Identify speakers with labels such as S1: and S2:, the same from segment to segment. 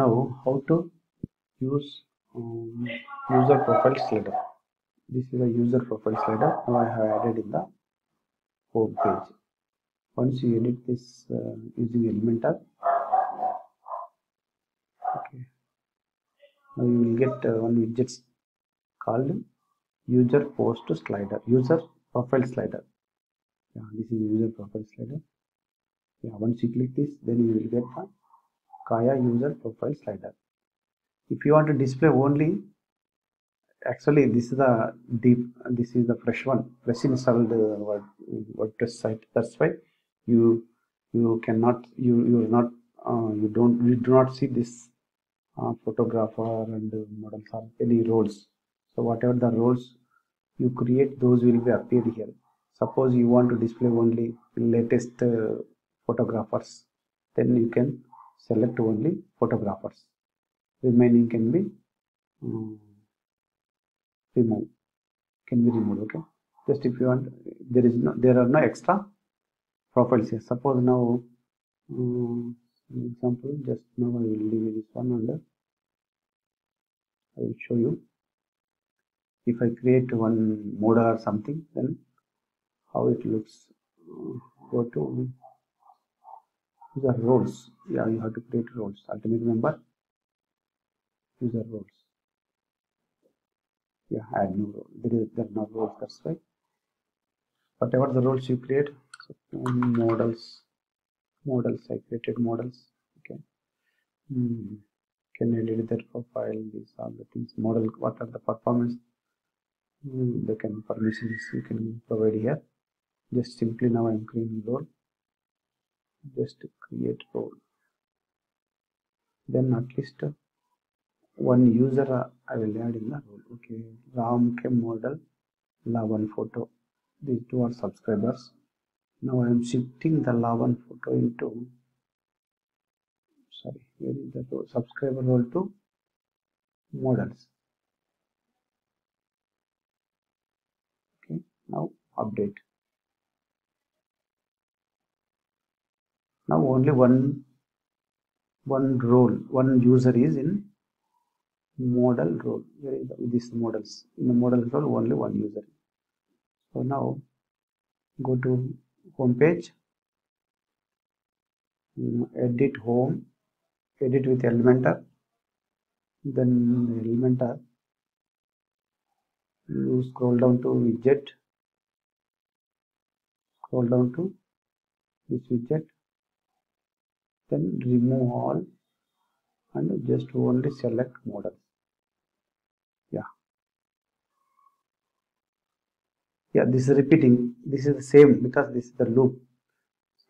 S1: now how to use um, user profile slider. This is a user profile slider. Now i have added in the home page. Once you edit this uh, using elementor okay. Now you will get uh, one widget called user post slider user profile slider. Yeah this is user profile slider. Yeah once you click this then you will get the kaya user profile slider. If you want to display only actually this is the deep this is the fresh one fresh installed uh, word, wordpress site. That's why you you cannot you you not uh, you don't you do not see this uh, photographer and uh, models or any roles. So whatever the roles you create those will be appeared here. Suppose you want to display only latest uh, photographers then you can select only photographers. Remaining can be um, remove can be removed okay? Just if you want there is no there are no extra profiles here. Suppose now um, example just now i will leave this one under i will show you. If i create one model or something then how it looks uh, go to user roles. Yeah you have to create roles. Ultimate member user roles. Yeah add new role. There is there are no roles that's why. Whatever the roles you create so, um, models models i created models okay. Hmm. can edit their profile? These are the things. Model what are the performance? Hmm. they can permissions you can provide here. Just simply now i'm creating role just to create role then at least one user uh, I will add in the role. Okay, Ram K model, Lavan photo. These two are subscribers. Now I am shifting the Lavan photo into sorry, where is the role? subscriber role to models. Okay, now update. Now only one one role, one user is in model role. Where is this models. In the model role only one user. So now go to home page. Mm, edit home. Edit with elementor. Then elementor. You scroll down to widget. Scroll down to this widget then remove all and just only select models yeah. Yeah this is repeating. This is the same because this is the loop.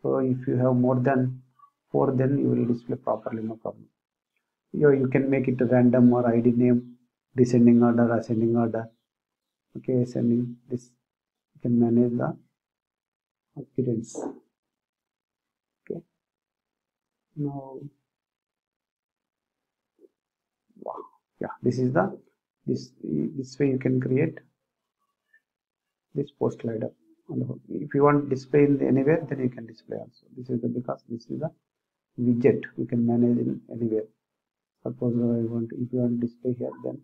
S1: So if you have more than four then you will display properly no problem. You, you can make it random or id name descending order ascending order. Okay ascending this you can manage the appearance now wow. Yeah this is the this this way you can create this post slider. If you want display in anywhere then you can display also. This is the because this is the widget you can manage in anywhere. Suppose i want if you want display here then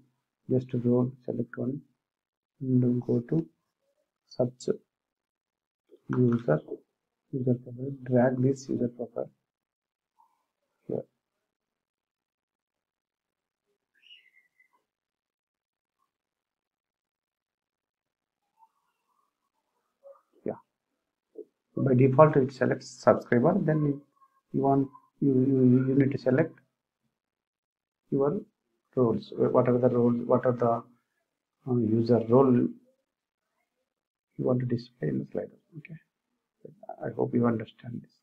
S1: just row select one and go to search user user profile drag this user profile here by default it selects subscriber. Then you want you, you you need to select your roles what are the roles what are the uh, user role you want to display in the slider. Okay. I hope you understand this